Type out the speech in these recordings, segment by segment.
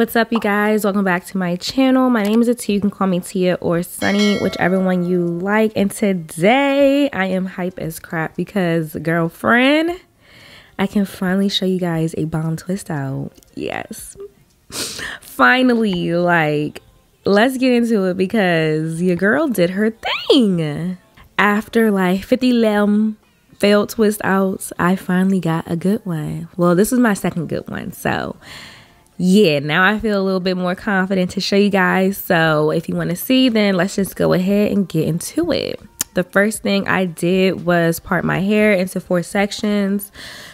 What's up, you guys? Welcome back to my channel. My name is Atia. You can call me Tia or Sunny, whichever one you like. And today I am hype as crap because, girlfriend, I can finally show you guys a bomb twist out. Yes. finally, like, let's get into it because your girl did her thing. After like 50 lamb failed twist outs, I finally got a good one. Well, this is my second good one. So, yeah, now I feel a little bit more confident to show you guys. So if you want to see, then let's just go ahead and get into it. The first thing I did was part my hair into four sections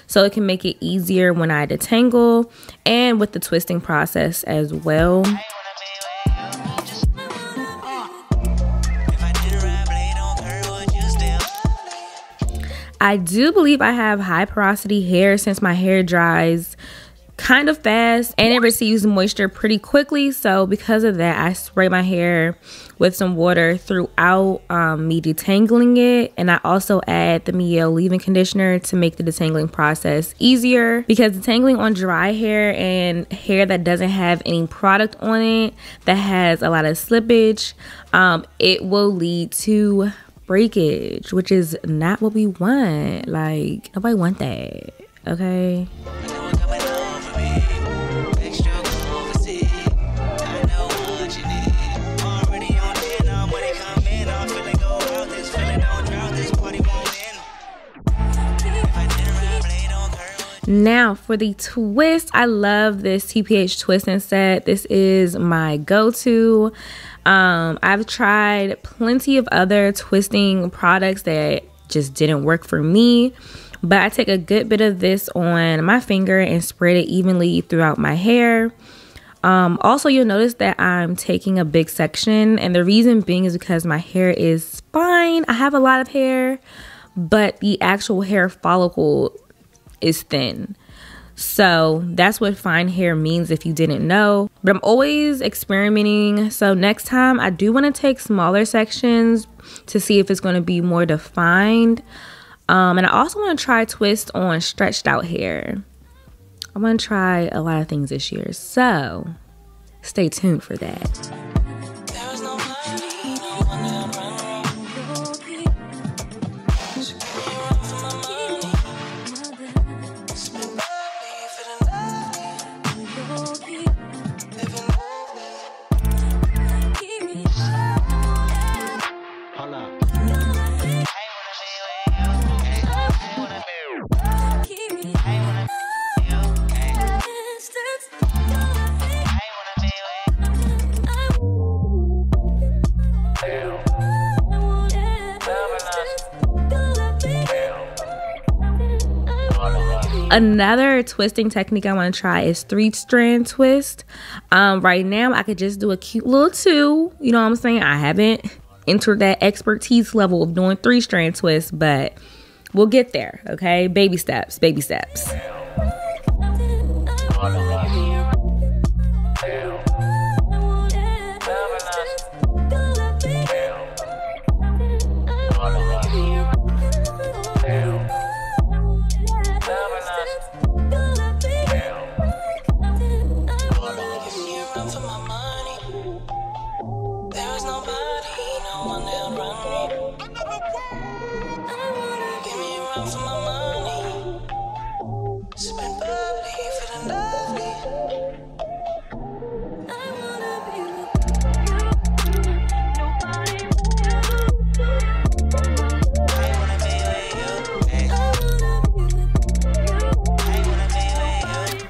so it can make it easier when I detangle and with the twisting process as well. I do believe I have high porosity hair since my hair dries kind of fast and it receives moisture pretty quickly. So because of that, I spray my hair with some water throughout um, me detangling it. And I also add the Mielle leave-in conditioner to make the detangling process easier because detangling on dry hair and hair that doesn't have any product on it that has a lot of slippage, um, it will lead to breakage, which is not what we want. Like nobody want that. Okay. Now for the twist, I love this TPH twist and set. This is my go-to. Um, I've tried plenty of other twisting products that just didn't work for me. But I take a good bit of this on my finger and spread it evenly throughout my hair. Um, also, you'll notice that I'm taking a big section, and the reason being is because my hair is fine. I have a lot of hair, but the actual hair follicle is thin. So that's what fine hair means if you didn't know. But I'm always experimenting. So next time I do want to take smaller sections to see if it's going to be more defined. Um, and I also want to try twist on stretched out hair. I want to try a lot of things this year. So stay tuned for that. Another twisting technique I want to try is three strand twist. Um, right now, I could just do a cute little two. You know what I'm saying? I haven't entered that expertise level of doing three strand twists, but we'll get there. Okay, baby steps, baby steps.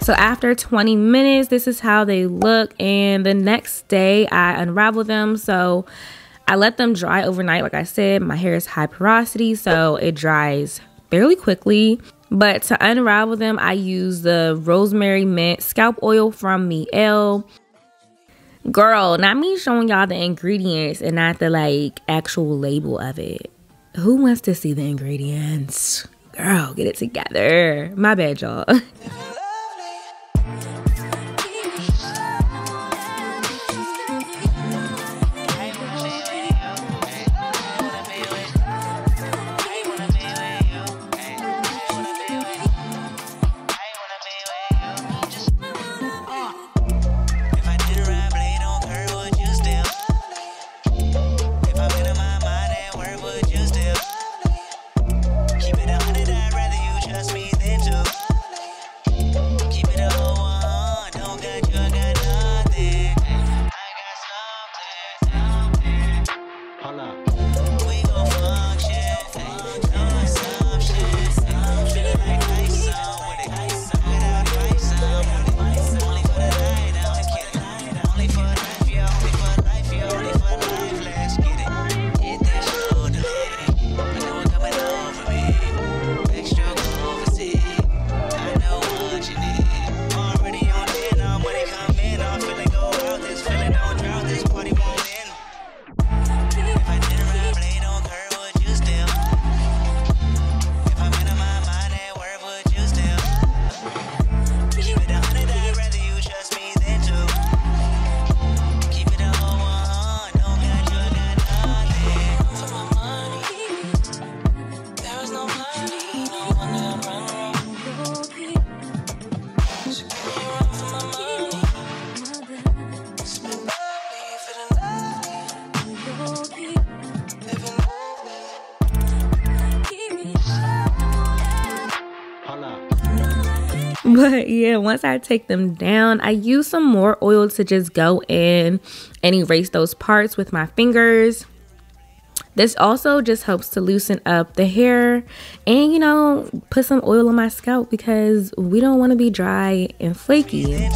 So after 20 minutes, this is how they look. And the next day, I unravel them. So I let them dry overnight. Like I said, my hair is high porosity, so it dries fairly quickly. But to unravel them, I use the rosemary mint scalp oil from Mielle. Girl, not me showing y'all the ingredients and not the like actual label of it. Who wants to see the ingredients? Girl, get it together. My bad, y'all. But yeah, once I take them down, I use some more oil to just go in and erase those parts with my fingers. This also just helps to loosen up the hair and, you know, put some oil on my scalp because we don't want to be dry and flaky.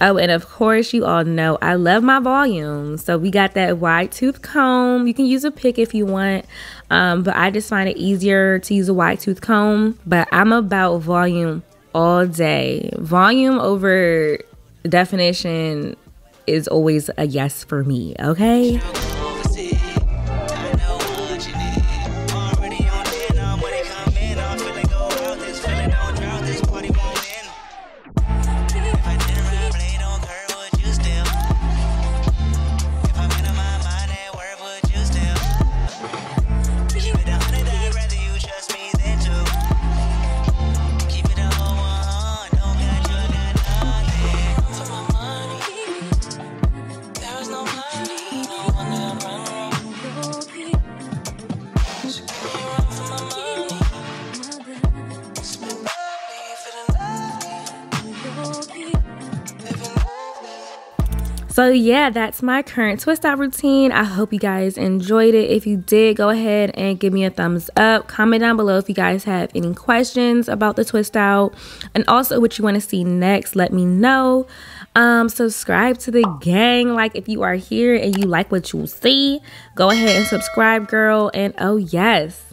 Oh, and of course, you all know I love my volume. So we got that wide tooth comb. You can use a pick if you want, um, but I just find it easier to use a wide tooth comb. But I'm about volume all day. Volume over definition is always a yes for me, okay? So, yeah, that's my current twist out routine. I hope you guys enjoyed it. If you did, go ahead and give me a thumbs up. Comment down below if you guys have any questions about the twist out and also what you want to see next. Let me know. Um, subscribe to the gang. Like, if you are here and you like what you see, go ahead and subscribe, girl. And oh, yes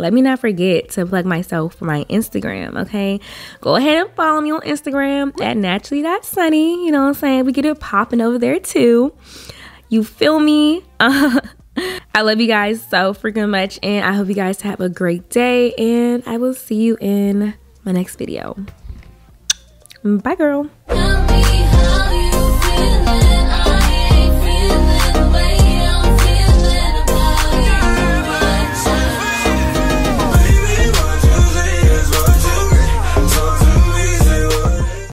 let me not forget to plug myself for my Instagram, okay? Go ahead and follow me on Instagram at naturally.sunny. You know what I'm saying? We get it popping over there too. You feel me? I love you guys so freaking much, and I hope you guys have a great day, and I will see you in my next video. Bye, girl.